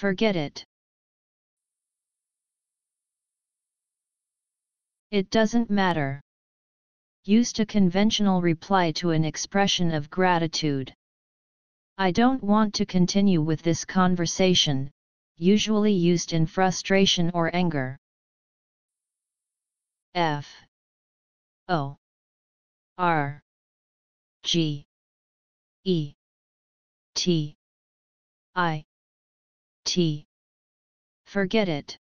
Forget it. It doesn't matter. Used a conventional reply to an expression of gratitude. I don't want to continue with this conversation, usually used in frustration or anger. F O R G E T I T Forget it.